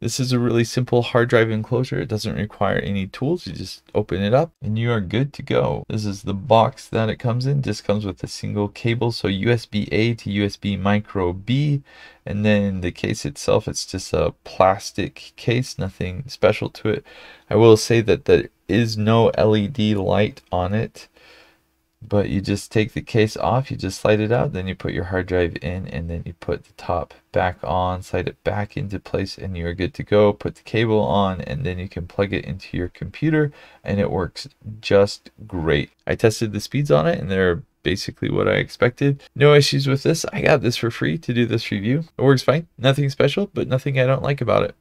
This is a really simple hard drive enclosure. It doesn't require any tools. You just open it up and you are good to go. This is the box that it comes in. Just comes with a single cable. So USB A to USB micro B. And then the case itself, it's just a plastic case, nothing special to it. I will say that there is no LED light on it but you just take the case off you just slide it out then you put your hard drive in and then you put the top back on slide it back into place and you're good to go. Put the cable on and then you can plug it into your computer and it works just great. I tested the speeds on it and they're basically what i expected. No issues with this. I got this for free to do this review. It works fine. Nothing special but nothing i don't like about it